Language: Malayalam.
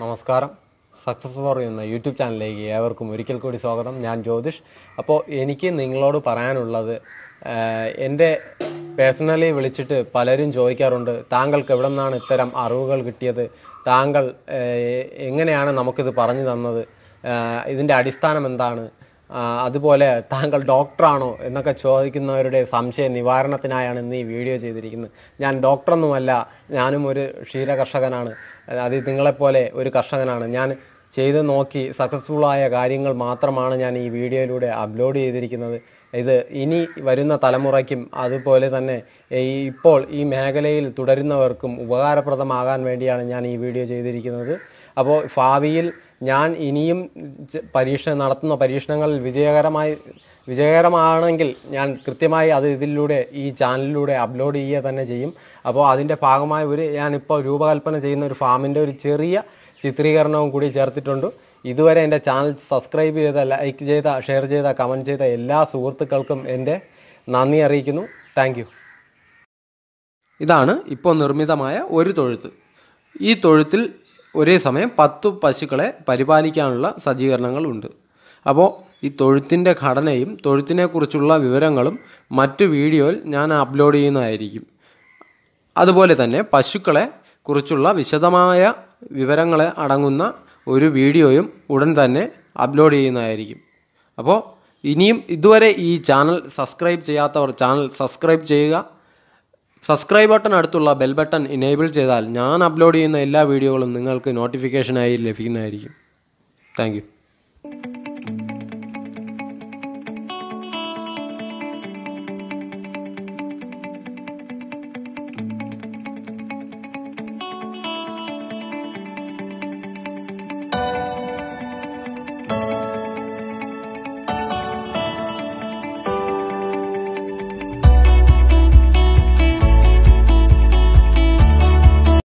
നമസ്കാരം. സക്സസ് ഫോർ എന്ന യൂട്യൂബ് ചാനലിലേക്ക് ഏവർക്കും ഒരിക്കൽ കൂടി സ്വാഗതം. ഞാൻ ജ്യോതിഷ്. അപ്പോൾ എനിക്ക് നിങ്ങളോട് പറയാനുള്ളത് എന്റെ പേഴ്സണലി വിളിച്ചിട്ട് പലരും ചോദിക്കാറുണ്ട് താങ്കൾക്ക് എവിടെ നിന്നാണ് ഇത്തരം അറിവുകൾ കിട്ടിയത്? താങ്കൾ എങ്ങനെയാണ് നമുക്കിത് പറഞ്ഞു തന്നത്? ഇതിന്റെ അടിസ്ഥാനം എന്താണ്? അതുപോലെ താങ്കൾ ഡോക്ടറാണോ എന്നൊക്കെ ചോദിക്കുന്നവരുടെ സംശയ നിവാരണത്തിനായാണ് ഇന്ന് ഈ വീഡിയോ ചെയ്തിരിക്കുന്നത്. ഞാൻ ഡോക്ടറൊന്നുമല്ല ഞാനും ഒരു ക്ഷീര കർഷകനാണ് അത് നിങ്ങളെപ്പോലെ ഒരു കർഷകനാണ്. ഞാൻ ചെയ്ത് നോക്കി സക്സസ്ഫുള്ളായ കാര്യങ്ങൾ മാത്രമാണ് ഞാൻ ഈ വീഡിയോയിലൂടെ അപ്ലോഡ് ചെയ്തിരിക്കുന്നത്. ഇത് ഇനി വരുന്ന തലമുറയ്ക്കും അതുപോലെ തന്നെ ഇപ്പോൾ ഈ മേഖലയിൽ തുടരുന്നവർക്കും ഉപകാരപ്രദമാകാൻ വേണ്ടിയാണ് ഞാൻ ഈ വീഡിയോ ചെയ്തിരിക്കുന്നത്. അപ്പോൾ ഭാവിയിൽ ഞാൻ ഇനിയും പരീക്ഷണം പരീക്ഷ നടത്തുന്ന പരീക്ഷണങ്ങളിൽ വിജയകരമായി വിജയകരമാണെങ്കിൽ ഞാൻ കൃത്യമായി അത് ഇതിലൂടെ ഈ ചാനലിലൂടെ അപ്ലോഡ് ചെയ്യുക തന്നെ ചെയ്യും. അപ്പോൾ അതിന്റെ ഭാഗമായ ഒരു ഞാനിപ്പോൾ രൂപകൽപ്പന ചെയ്യുന്ന ഒരു ഫാമിന്റെ ഒരു ചെറിയ ചിത്രീകരണവും കൂടി ചേർത്തിട്ടുണ്ട്. ഇതുവരെ എന്റെ ചാനൽ സബ്സ്ക്രൈബ് ചെയ്ത ലൈക്ക് ചെയ്ത ഷെയർ ചെയ്ത കമന്റ് ചെയ്ത എല്ലാ സുഹൃത്തുക്കൾക്കും എന്റെ നന്ദി അറിയിക്കുന്നു. താങ്ക് ഇതാണ് ഇപ്പോൾ നിർമ്മിതമായ ഒരു തൊഴുത്ത്. ഈ തൊഴുത്തിൽ ഒരേ സമയം പത്ത് പശുക്കളെ പരിപാലിക്കാനുള്ള സജ്ജീകരണങ്ങളുണ്ട്. അപ്പോൾ ഈ തൊഴുത്തിന്റെ ഘടനയും തൊഴുത്തിനെക്കുറിച്ചുള്ള വിവരങ്ങളും മറ്റു വീഡിയോയിൽ ഞാൻ അപ്ലോഡ് ചെയ്യുന്നതായിരിക്കും. അതുപോലെ തന്നെ പശുക്കളെ കുറിച്ചുള്ള വിശദമായ വിവരങ്ങളെ അടങ്ങുന്ന ഒരു വീഡിയോയും ഉടൻ തന്നെ അപ്ലോഡ് ചെയ്യുന്നതായിരിക്കും. അപ്പോൾ ഇനിയും ഇതുവരെ ഈ ചാനൽ സബ്സ്ക്രൈബ് ചെയ്യാത്തവർ ചാനൽ സബ്സ്ക്രൈബ് ചെയ്യുക. സബ്സ്ക്രൈബ് ബട്ടൺ അടുത്തുള്ള ബെൽ ബട്ടൺ ഇനേബിൾ ചെയ്താൽ ഞാൻ അപ്ലോഡ് ചെയ്യുന്ന എല്ലാ വീഡിയോകളും നിങ്ങൾക്ക് നോട്ടിഫിക്കേഷനായി ലഭിക്കുന്നതായിരിക്കും. താങ്ക്